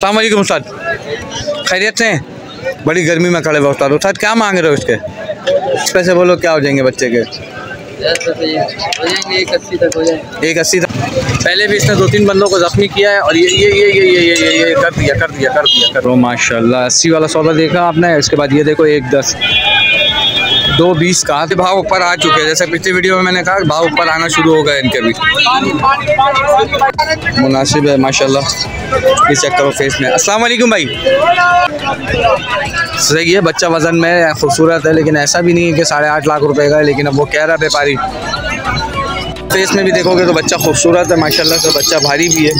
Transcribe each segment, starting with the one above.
अलैक्म उस्ताद खैरियत से? हैं बड़ी गर्मी में खड़े हुए उस्ताद। उस्ताद क्या मांग रहे हो इसके? पैसे बोलो क्या हो जाएँगे बच्चे के? एक अस्सी तक हो जाए एक अस्सी तक पहले भी इसने दो तीन बंदों को जख्मी किया है और ये ये ये ये ये ये ये, ये कर दिया कर दिया कर दिया करो माशाल्लाह अस्सी वाला सौदा देखा आपने? इसके बाद ये देखो एक दस। दो बीस का भाव ऊपर आ चुके हैं? जैसे पिछली वीडियो में मैंने कहा, भाव ऊपर आना शुरू हो गए इनके भी मुनासिब है, माशाल्लाह। इस चक्कर करो फेस में। अस्सलाम वालेकुम भाई। सही है, बच्चा वज़न में खूबसूरत है, लेकिन ऐसा भी नहीं है कि साढ़े आठ लाख रुपए का है, लेकिन अब वो कह रहा है, व्यापारी। फेस में भी देखोगे तो बच्चा खूबसूरत है माशाल्लाह से बच्चा भारी भी है।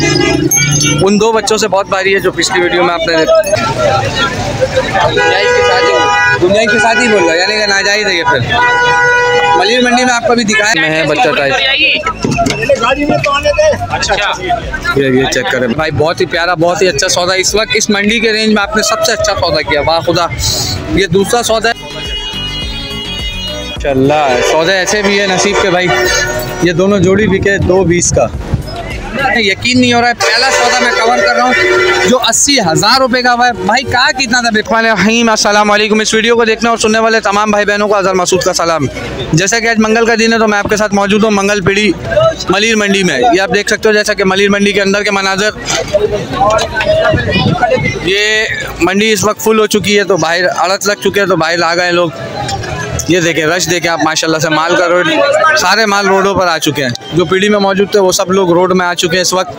उन दो बच्चों से बहुत भारी है जो पिछली वीडियो में आपने दुनिया के साथ ही बोल रहा है यानी कि नाजायज है ये फिर। मलिर मंडी में आपका भी दिखाया। में है बच्चा टाइप ये ये चेक करें भाई बहुत ही प्यारा बहुत ही अच्छा सौदा इस वक्त इस मंडी के रेंज में आपने सबसे अच्छा सौदा किया। वाह खुदा। ये दूसरा सौदा है। चल्ला सौदे ऐसे भी है नसीब के भाई। ये दोनों जोड़ी बिके दो बीस का। यकीन नहीं हो रहा है। पहला सौदा मैं कवर कर रहा हूँ, जो अस्सी हज़ार रुपये का हुआ है। भाई, कहा कितना था बिकवान? रहीम अस्सलाम इस वीडियो को देखने और सुनने वाले तमाम भाई बहनों को अजहर मसूद का सलाम। जैसा कि आज मंगल का दिन है तो मैं आपके साथ मौजूद हूँ मंगल पीढ़ी मलिर मंडी में। ये आप देख सकते हो, जैसा कि मलिर मंडी के अंदर के मनाजर। ये मंडी इस वक्त फुल हो चुकी है तो बाहर अड़त लग चुके हैं तो बाहर आ गए लोग। ये देखें रश देखें आप, माशाल्लाह से माल का रोड, सारे माल रोडों पर आ चुके हैं। जो पीढ़ी में मौजूद थे, वो सब लोग रोड में आ चुके हैं इस वक्त।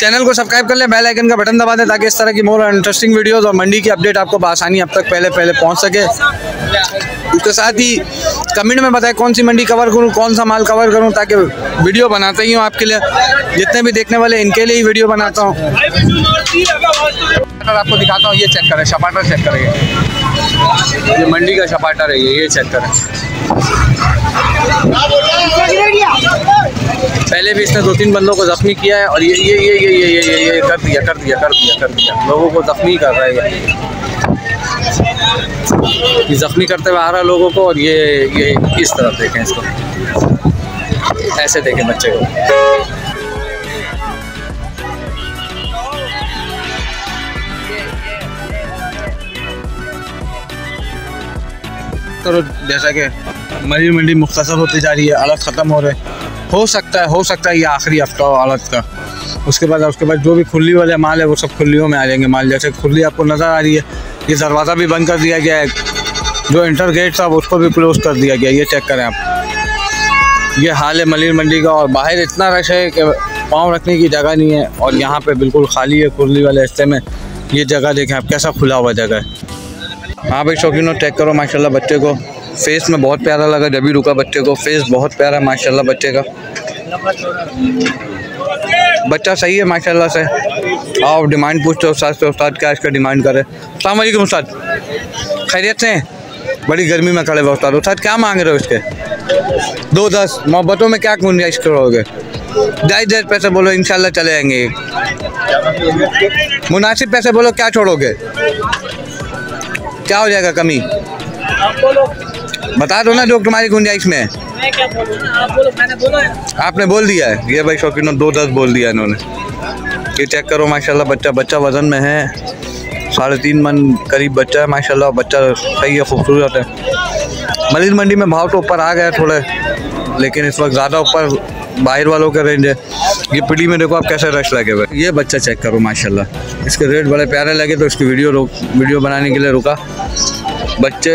चैनल को सब्सक्राइब कर लें बेल आइकन का बटन दबा दें, ताकि इस तरह की मोर इंटरेस्टिंग वीडियोस और मंडी की अपडेट आपको बसानी अब तक पहले पहले पहुँच सके। उसके साथ ही कमेंट में बताएँ, कौन सी मंडी कवर करूँ, कौन सा माल कवर करूँ, ताकि वीडियो बनाते ही हूँ आपके लिए। जितने भी देखने वाले इनके लिए ही वीडियो बनाता हूँ। आपको दिखाता हूँ ये चेक करें शपाटर चेक करें। ये। मंडी का शपाटर है ये ये चेक करें। पहले भी इसने दो तीन बंदों को जख्मी किया है और ये ये ये ये ये ये ये, ये कर दिया कर दिया कर दिया कर दिया। लोगों को जख्मी कर रहा है ये। ये जख्मी करते हुए आ रहा लोगों को और ये ये इस तरफ़ देखें इसको। ऐसे देखें बच्चे को। करो, जैसा कि मरी मंडी मुख्तसर होती जा रही है आलत ख़त्म हो रहे। हो सकता है, हो सकता है ये आखिरी हफ़्ता हो आलत का। उसके बाद उसके बाद जो भी खुली वाले माल है, वो सब खुलियों में आ जाएँगे माल। जैसे खुली आपको नज़र आ रही है, ये दरवाज़ा भी बंद कर दिया गया है। जो इंटर गेट था, उसको भी क्लोज कर दिया गया ये चेक करें आप। ये हाल है मलिर मंडी का और बाहर इतना रश है कि पाँव रखने की जगह नहीं है और यहाँ पे बिल्कुल खाली है खुरली वाले हिस्से में। ये जगह देखें आप, कैसा खुला हुआ जगह है। हाँ भाई, शौकीनों चेक करो, माशाल्लाह बच्चे को। फेस में बहुत प्यारा लगा, जब भी रुका बच्चे को। फेस बहुत प्यारा है, माशाल्लाह बच्चे का। बच्चा सही है, माशाल्लाह से। आओ डिमांड पूछते हो, उस्ताद से, उस्ताद क्या इसका डिमांड करे अलैक्म उस्ताद। खैरियत से? हैं बड़ी गर्मी में खड़े हुए उस्ताद। उस्ताद, क्या मांग रहे हो इसके? दो दस, मोहब्बतों में क्या गुंजाइश करोगे? जायज़ जायज़ पैसे बोलो, इंशाल्लाह चले जाएँगे मुनासिब पैसे बोलो, क्या छोड़ोगे? क्या हो जाएगा कमी? बता दो ना जो तुम्हारी गुंजाइश में। है आपने बोल दिया है। ये भाई शौकीनों दो दस बोल दिया इन्होंने। ये चेक करो, माशाल्लाह बच्चा बच्चा वज़न में है। साढ़े तीन मन करीब बच्चा है, माशाल्लाह बच्चा सही है, खूबसूरत है। मरीज़ मंडी में भाव तो ऊपर आ गया थोड़े, लेकिन इस वक्त ज़्यादा ऊपर बाहर वालों का रेंज है। ये पीढ़ी में देखो आप कैसे रश लगे हुए। ये बच्चा चेक करो माशाल्लाह। इसके रेट बड़े प्यारे लगे तो इसकी वीडियो रोक वीडियो बनाने के लिए रुका। बच्चे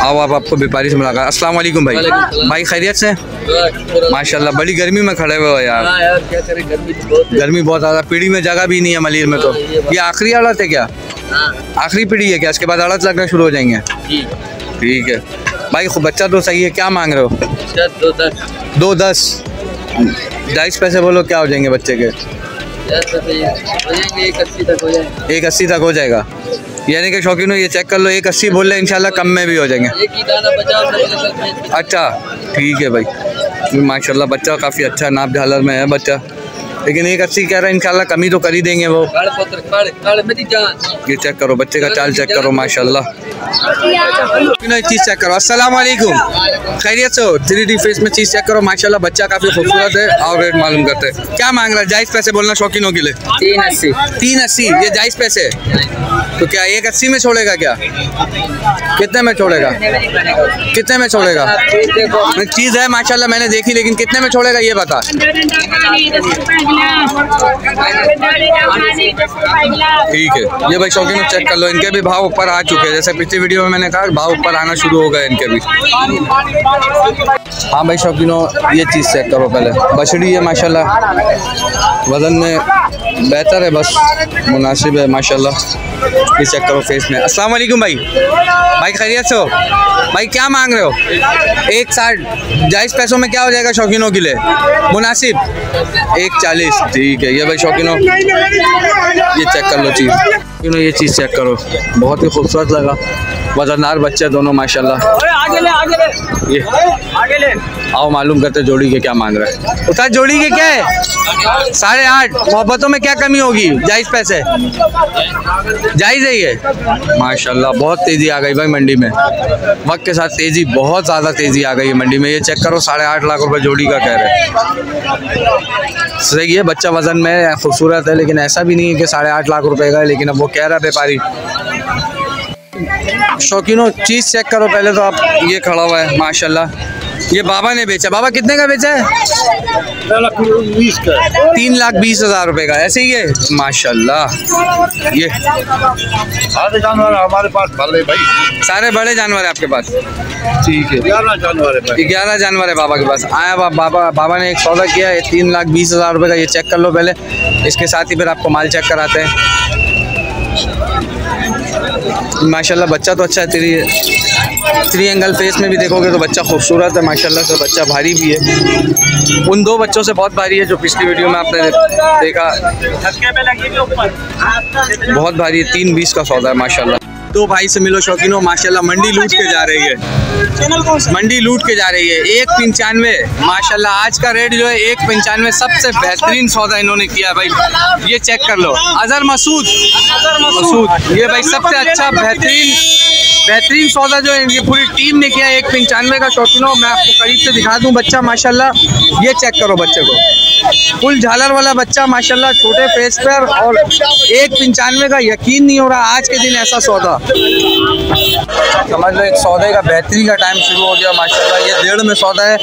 आओ आप आपको व्यापारी से मुलाकात। अस्सलाम वालेकुम भाई। भाई खैरियत से? माशाल्लाह बड़ी गर्मी में खड़े हुए हो यार। हाँ यार क्या करें गर्मी तो बहुत गर्मी बहुत ज़्यादा पीढ़ी में जगह भी नहीं है मलिर में तो। ये आखिरी आड़त है क्या? हाँ। आखिरी पीढ़ी है क्या? इसके बाद आड़त लगना शुरू हो जाएँगे। ठीक है। भाई खूब बच्चा तो सही है क्या मांग रहे हो? दो दस। दो दस। ढाई पैसे बोलो क्या हो जाएँगे बच्चे के? दस एक अस्सी तक हो जाएँगे। यानी कि शौकीन हो ये चेक कर लो एक अस्सी बोल रहे इंशाल्लाह कम में भी हो जाएँगे। अच्छा ठीक है भाई। माशाल्लाह बच्चा काफ़ी अच्छा नाप झालर में है बच्चा। लेकिन एक अस्सी कह रहे हैं इनशाला कमी तो कर ही देंगे वो। काले पुत्र काले काले मेरी जान ये चेक करो बच्चे का चाल चेक करो माशा एक चीज़ चेक करो। अस्सलाम वालेकुम। खैरियत से हो। थ्री डी फेस में चीज़ चेक करो माशाल्लाह बच्चा काफ़ी खूबसूरत है और रेट मालूम करते हैं। क्या मांग रहा है? जायज़ पैसे बोलना शौकीनों के लिए। तीन अस्सी। तीन अस्सी ये जायज़ पैसे? है तो क्या एक अस्सी में छोड़ेगा क्या? कितने में छोड़ेगा? कितने में छोड़ेगा? चीज़ है, माशाल्लाह, मैंने देखी, लेकिन कितने में छोड़ेगा ये बता। ठीक है। ये भाई शौकीन चेक कर लो, इनके भी भाव ऊपर आ चुके हैं। जैसे पिछली वीडियो में मैंने कहा, भाव ऊपर आना शुरू हो गए इनके भी। हाँ भाई शौकीनों, ये चीज़ चेक करो पहले। बछड़ी है, माशाल्लाह। वज़न में बेहतर है, बस। मुनासिब है, माशाल्लाह। ये चेक करो फेस में अस्सलाम वालेकुम भाई। भाई खैरियत से हो? भाई क्या मांग रहे हो? एक साठ। जायज़ पैसों में क्या हो जाएगा शौकीनों के लिए? मुनासिब? एक चालीस। ठीक है ये भाई शौकीनों। ये चेक कर लो चीज़। शौकीनों ये चीज़ चेक करो। बहुत ही खूबसूरत लगा। वजनदार बच्चे दोनों माशाल्लाह। ये। आओ मालूम करते जोड़ी के क्या मांग रहे हैं। उस्ताद जोड़ी के क्या है? साढ़े आठ। मोहब्बतों में क्या कमी होगी? जायज़ पैसे। जायज़ है ये। माशाल्लाह, बहुत तेज़ी आ गई भाई मंडी में। वक्त के साथ तेज़ी, बहुत ज़्यादा तेज़ी आ गई है मंडी में। ये चेक करो, साढ़े आठ लाख रुपए जोड़ी का कह रहे हैं। सही है, बच्चा वज़न में खूबसूरत है, लेकिन ऐसा भी नहीं है कि साढ़े आठ लाख रुपए का है, लेकिन अब वो कह रहा है व्यापारी। शौकीनों चीज़ चेक करो, पहले तो आप ये खड़ा हुआ है, माशाल्लाह। ये बाबा ने बेचा। बाबा कितने का बेचा है? तीन लाख बीस हज़ार रुपए का। ऐसे ही है? माशाल्लाह। ये। सारे जानवर हमारे पास भले भाई। सारे बड़े जानवर है आपके पास? ठीक है। ग्यारह जानवर है ग्यारह जानवर है बाबा के पास। आया बा, बाबा बाबा ने एक सौदा किया है। तीन लाख बीस हज़ार रुपए का। ये चेक कर लो पहले। इसके साथ ही फिर आपको माल चेक कराते हैं। माशाल्लाह बच्चा तो अच्छा है तेरी। थ्री एंगल फेस में भी देखोगे तो बच्चा खूबसूरत है माशाल्लाह से बच्चा भारी भी है। उन दो बच्चों से बहुत भारी है जो पिछली वीडियो में आपने देखा। बहुत भारी है तीन बीस का सौदा है माशाल्लाह। दो भाई से मिलो शौकीनों माशाल्लाह मंडी लूट के जा रही है। मंडी लूट के जा रही है। एक पंचानवे माशाल्लाह आज का रेट जो है एक पंचानवे सबसे बेहतरीन सौदा इन्होंने किया भाई। ये चेक कर लो। अजहर मसूद। मसूद। ये भाई सबसे अच्छा बेहतरीन बेहतरीन सौदा जो है इनकी पूरी टीम ने किया एक पंचानवे का शौकीनों मैं आपको करीब से दिखा दूँ बच्चा माशाल्लाह ये चेक करो बच्चे को। फुल झालर वाला बच्चा माशाल्लाह छोटे फेस पर और एक पंचानवे का यकीन नहीं हो रहा आज के दिन ऐसा सौदा। समझ लो, एक सौदे का बेहतरी का टाइम शुरू हो गया, माशाल्लाह, ये डेढ़ में सौदा है।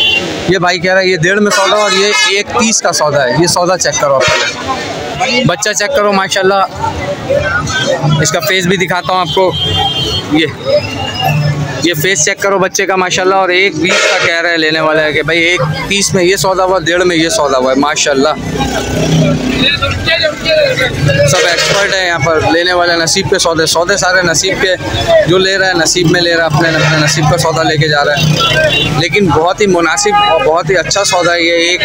ये भाई कह रहा है, ये डेढ़ में सौदा और ये एक तीस का सौदा है। ये सौदा चेक करो आप पहले। बच्चा चेक करो, माशाल्लाह। इसका फेस भी दिखाता हूँ आपको। ये। ये फेस चेक करो बच्चे का, माशाल्लाह, और एक बीस का कह रहे हैं लेने वाले हैं कि भाई एक तीस में ये सौदा हुआ, डेढ़ में ये सौदा हुआ है, माशाल्लाह। सब एक्सपर्ट है यहाँ पर, लेने वाले नसीब के सौदे सौदे सारे नसीब के जो ले रहा है, नसीब में ले रहा है, अपने अपने नसीब का सौदा लेके जा रहा है। लेकिन बहुत ही मुनासिब और बहुत ही अच्छा सौदा है ये, एक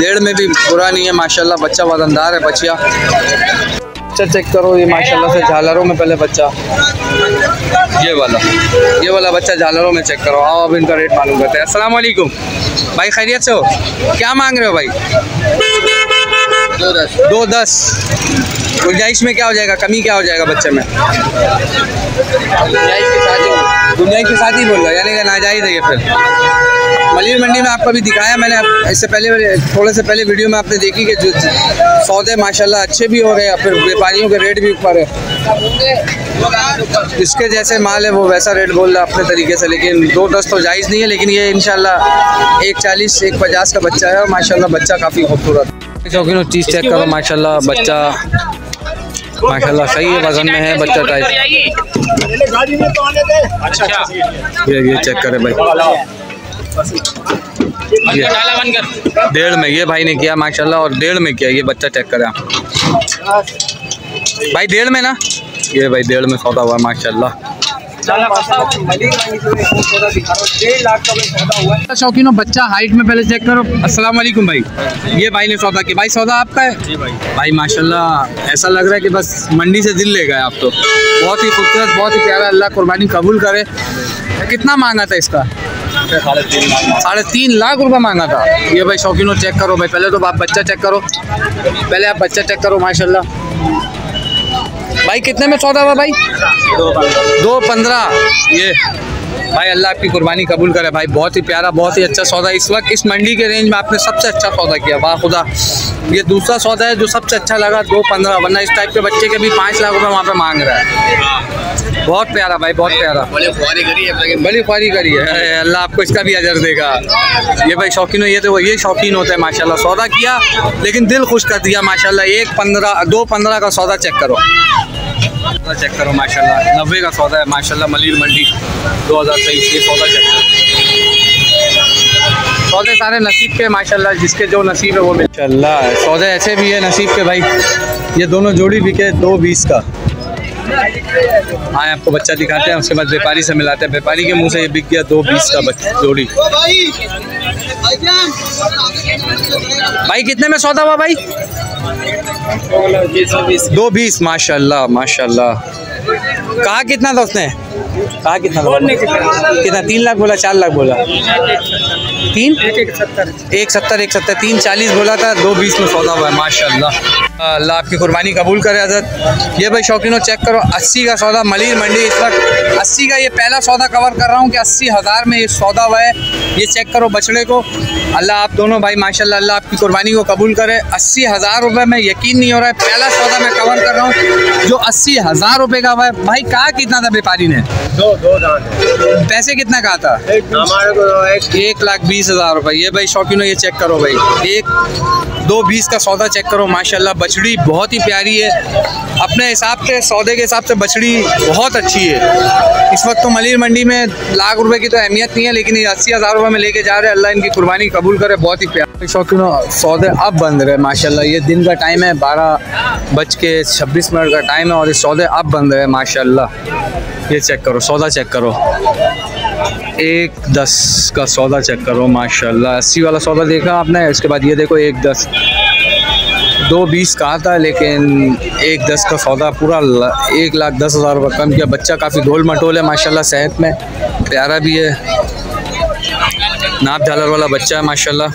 डेढ़ में भी बुरा नहीं है, माशाल्लाह, बच्चा वजनदार है बच्चिया बच्चा चेक करो ये माशाल्लाह से झालरों में पहले बच्चा। ये वाला ये वाला बच्चा झालरों में चेक करो। आओ अब इनका रेट मालूम करते हैं। अस्सलाम वालेकुम। भाई खैरियत से हो? क्या मांग रहे हो भाई? दो दस। दो दस। गुंजाइश में क्या हो जाएगा? कमी क्या हो जाएगा बच्चे में? जायज़ के साथ ही गुंजाइश के साथ ही बोल रहा है यानी कि नाजायज़ है ये फिर। मलिर मंडी में आपको अभी दिखाया मैंने इससे पहले थोड़े से पहले वीडियो में आपने देखी कि जो सौदे माशाल्लाह अच्छे भी हो रहे हैं फिर व्यापारियों के रेट भी ऊपर है। जिसके जैसे माल है वो वैसा रेट बोल रहा है अपने तरीके से लेकिन दो दस तो जायज़ नहीं है लेकिन ये इंशाल्लाह एक चालीस एक पचास का बच्चा है और माशाल्लाह बच्चा काफ़ी खूबसूरत। शौकीन चीज़ चेक करो माशाल्लाह बच्चा माशाल्लाह सही है वज़न में है बच्चा टाइप ये ये चेक करे भाई। ये डेढ़ में ये भाई ने किया माशाल्लाह और डेढ़ में किया ये बच्चा चेक करे। आप भाई डेढ़ में ना? ये भाई डेढ़ में सौदा हुआ माशाल्लाह। शौकीनों बच्चा हाइट में पहले चेक करो। अस्सलाम वालेकुम भाई। ये भाई ने सौदा किया। भाई सौदा आपका है? जी भाई। भाई माशाल्लाह ऐसा लग रहा है कि बस मंडी से दिल ले गए आप तो। बहुत ही खूबसूरत बहुत ही प्यारा अल्लाह कुर्बानी कबूल करे। कितना मांगा था इसका? साढ़े तीन लाख रुपए मांगा था। ये भाई शौकीनों चेक करो भाई, पहले तो आप बच्चा चेक करो। पहले आप बच्चा चेक करो, माशाल्लाह। भाई, कितने में सौदा हुआ भाई? दो पंद्रह। ये भाई अल्लाह आपकी कुर्बानी कबूल करे भाई। बहुत ही प्यारा बहुत ही अच्छा सौदा इस वक्त इस मंडी के रेंज में आपने सबसे अच्छा सौदा किया। वाह खुदा। ये दूसरा सौदा है जो सबसे अच्छा लगा दो पंद्रह वरना इस टाइप के बच्चे के भी पाँच लाख रुपये वहाँ पे मांग रहा है। बहुत प्यारा भाई बहुत प्यारा। बड़ी ख्वारी करी है अरे अल्लाह आपको इसका भी अजर देगा। ये भाई शौकीन हो ये तो ये शौकीन होते हैं माशाल्लाह। सौदा किया लेकिन दिल खुश कर दिया माशाल्लाह। एक पंद्रह दो पंद्रह का सौदा चेक करो। सौदा चेक करो माशाल्लाह। नब्बे का सौदा है माशाल्लाह मलिर मंडी दो हज़ार तेईस ये सौदा चेक करो। सौदे सारे नसीब के माशाल्लाह जिसके जो नसीब है वो माशाल्लाह सौदे ऐसे भी है नसीब के भाई। ये दोनों जोड़ी बिके दो बीस का। हाँ आपको बच्चा दिखाते हैं उसके बाद व्यापारी से मिलाते हैं। व्यापारी के मुँह से ये बिक गया दो बीस का बच्चा जोड़ी। भाई कितने में सौदा हुआ भाई? दो बीस माशा माशा कहा कितना था उसने? कहा कितना कितना तीन लाख बोला चार लाख बोला? तीन? एक सत्तर। एक सत्तर तीन चालीस बोला था दो बीस में सौदा हुआ है माशाल्लाह। अल्लाह आपकी कुर्बानी कबूल करे हज़रत। ये भाई शौकीनों चेक करो अस्सी का सौदा मलिर मंडी इस वक्त अस्सी का ये पहला सौदा कवर कर रहा हूँ कि अस्सी हज़ार में ये सौदा हुआ है। ये चेक करो बछड़े को। अल्लाह आप दोनों भाई माशाल्लाह अल्लाह आपकी कुर्बानी को कबूल करे। अस्सी हज़ार रुपये में यकीन नहीं हो रहा है पहला सौदा मैं कवर कर रहा हूँ जो अस्सी हज़ार रुपये का हुआ है। भाई कहा कितना था व्यापारी ने? दो दो दान पैसे कितना कहा था? हमारे को एक एक लाख बीस हज़ार रुपये ये भाई शौकीनों ये चेक करो भाई। एक, दो बीस का सौदा चेक करो, माशाल्लाह, बछड़ी बहुत ही प्यारी है। अपने हिसाब से, सौदे के हिसाब से बछड़ी बहुत अच्छी है। इस वक्त तो मलिर मंडी में लाख रुपए की तो अहमियत नहीं है, लेकिन ये अस्सी हज़ार रुपये में लेके जा रहे हैं। अल्लाह इनकी कुर्बानी कबूल करे, बहुत ही प्यारे। शौकीनों सौदे अब बंद रहे, माशाल्लाह। ये दिन का टाइम है, बारह बज के छब्बीस मिनट का टाइम है और ये सौदे अब बंद रहे, माशाल्लाह। ये चेक करो, सौदा चेक करो। एक दस का सौदा चेक करो, माशाल्लाह। अस्सी वाला सौदा देखा आपने इसके बाद ये देखो एक दस, दो बीस कहा था, लेकिन एक दस का सौदा पूरा एक लाख दस हज़ार रुपये कम किया। बच्चा काफ़ी गोल मटोल है, माशाल्लाह, सेहत में। प्यारा भी है। नाप झालर वाला बच्चा है, माशाल्लाह।